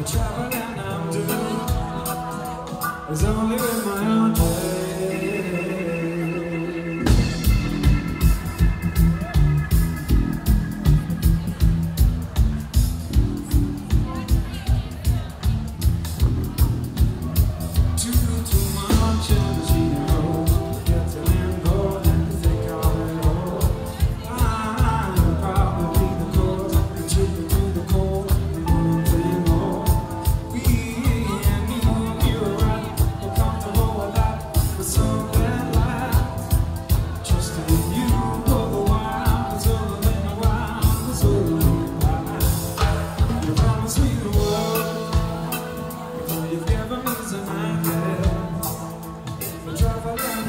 The traveling I'm doing is only with my own.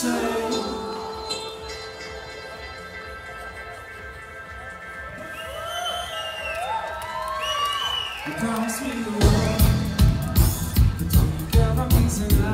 say You. promised me the world But together means enough